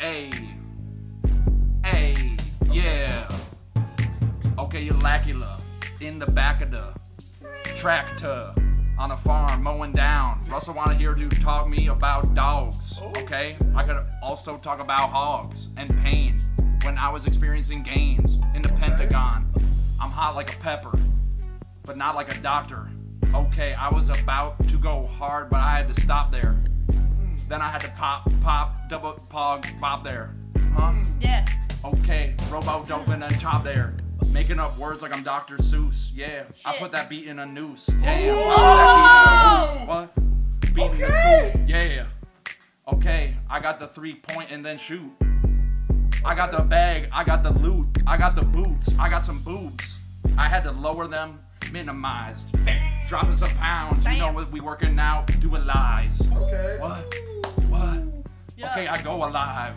Hey. Hey. Yeah. Okay, you Lacula. In the back of the tractor on a farm mowing down. Russel wanna hear you talk me about dogs. Okay? I could also talk about hogs and pain when I was experiencing gains in the Pentagon. I'm hot like a pepper, but not like a doctor. Okay, I was about to go hard, but I had to stop there. Then I had to pop, pop, double pog, pop there. Huh? Yeah. Okay, robo doping and top there. Making up words like I'm Dr. Seuss. Yeah, I put that beat in a noose. Yeah, yeah. I put that beat in a noose. What? Beat in the cool. Yeah. Okay, I got the three point and then shoot. I got the bag, I got the loot, I got the boots, I got some boobs. I had to lower them, minimized. Dropping some pounds, you know what we working out, doing lies. Okay. What? What? Yeah. Okay, I go alive.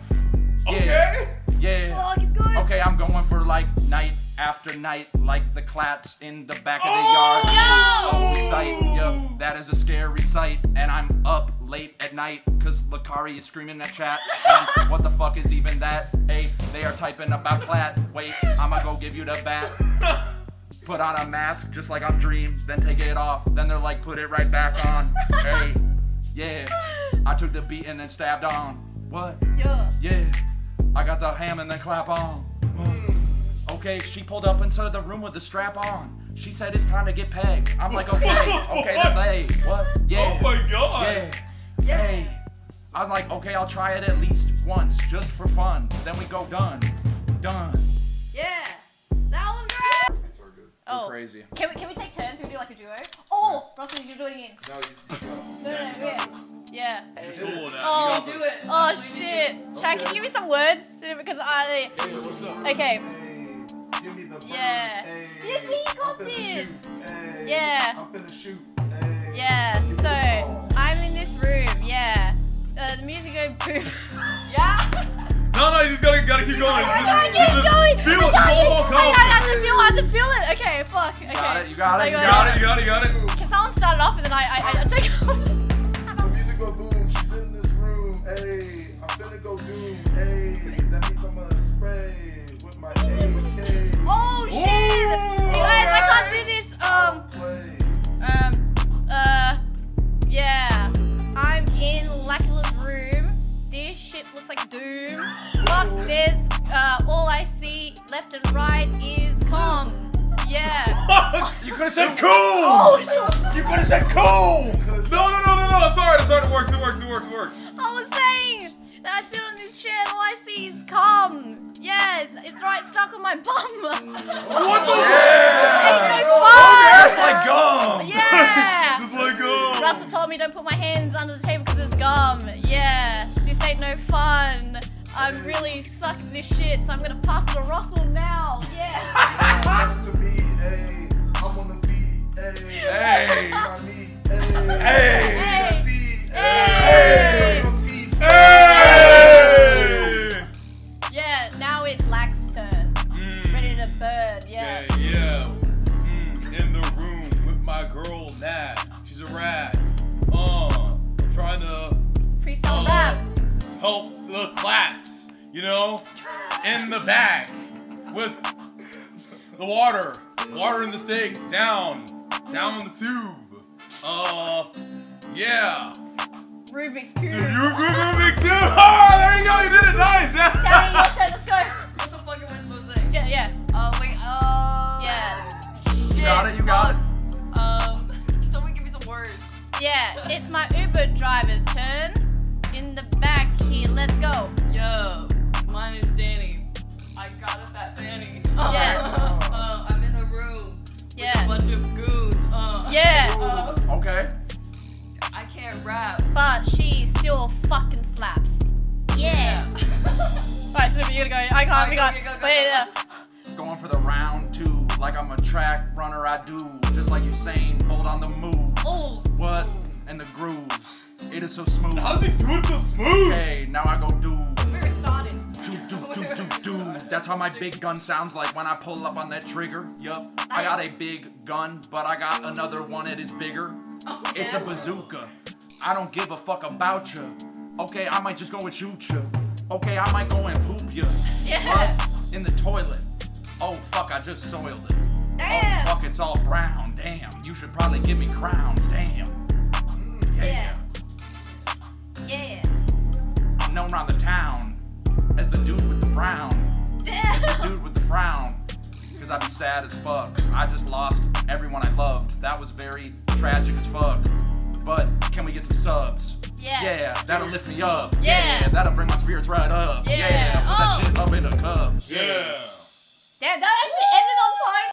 Yeah. Okay. Yeah. Oh. Okay, I'm going for like night after night, like the clats in the back of the yard. Oh, Ugly sight, yup, that is a scary sight. And I'm up late at night, cause Lacari is screaming at chat. And what the fuck is even that? Hey, they are typing about clat. Wait, I'ma go give you the bat. Put on a mask just like I'm Dream, then take it off. Then they're like, put it right back on. Hey, yeah. I took the beat and then stabbed on. What? Yeah. Yeah, I got the ham and then clap on. Mm. Okay, she pulled up into the room with the strap on. She said it's time to get pegged. I'm like, okay, okay, then lay. What? Yeah. Oh my god. Yeah. Hey. I'm like, okay, I'll try it at least once, just for fun. Then we go done. Done. Oh. Crazy. Can we can we take turns? We do like a duo. Oh, Russel, you're doing it. Now you. No, no, no, yeah. Yeah. Oh, Do it. Oh shit. Chad, can you give me some words? Because I. Okay. Hey, give me the birds. Yeah. Hey, Yes, he got this. Hey, Yeah. I'm finna shoot. Hey. Yeah. Give me the So. I'm in this room. Yeah. Uh, the music go boom. Yeah. No, no, you just gotta, gotta keep going. I gotta keep going. Feel I it. gotta- It's all I, come. I have to feel. I have to feel it. Okay. Fuck. Okay. got it, you got it, you You got it, you got it, you got it. Can someone start it off and then I I, I take The left and right is calm. Yeah. You could have oh, said cool! Oh shit! You could have said cool! No, no, no, no, no. It's alright, it's alright. It works, it works, it works, it works. I was saying that I sit on this chair and all I see is calm. Yeah, it's, it's right stuck on my bum. What the? Yeah! Ain't no fun. Oh, That's like gum! Yeah. Just like, oh. Russel told me don't put my hands under the table because there's gum. Yeah, this ain't no fun. I'm really sucking this shit, so I'm gonna pass it to Russel now. Yeah. That's to me. Hey, I'm on the beat. Hey. Hey. My meat. Hey. Hey. That beat. Hey. Suck your teeth. Hey! Yeah, now it's Lax's turn. Mm. Ready to burn. Yeah. Yeah, yeah. Mm, in the room with my girl Nat. She's a rat. Uh, trying to Freestyle uh, rap. help the clats, you know, in the bag with the water, water in the steak, down, down in the tube. Uh, yeah. Rubik's You, you, Cube. Rubik's too. Oh, there you go. You did it nice. Okay. I can't rap. But she still fucking slaps. Yeah. Alright, so you gotta go. I can't. Alright, we go, got. go, go, go, Wait, go. yeah. Going for the round two, like I'm a track runner, I do. Just like Usain, Bolt on the move. Oh. What? And the grooves. It is so smooth. How does he do it so smooth? Okay, now I go do. We're starting. Do, do, do, do, do. That's how my big gun sounds like when I pull up on that trigger. Yup. I got a big gun, but I got another one that is bigger. It's a bazooka. I don't give a fuck about you. Okay, I might just go and shoot you. Okay, I might go and poop you. Yeah. What? In the toilet. Oh fuck, I just soiled it. Damn. Oh fuck, it's all brown. Damn. You should probably give me crowns. Damn. Yeah. Yeah. I'm known around the town as the dude with the brown. As the dude with the frown. Cause I'd be sad as fuck. I just lost everyone I loved. That was very tragic as fuck. But can we get some subs? Yeah. Yeah, that'll lift me up. Yeah. that'll bring my spirits right up. Yeah. put that Oh. shit up in a cup. Yeah. Damn, that actually ended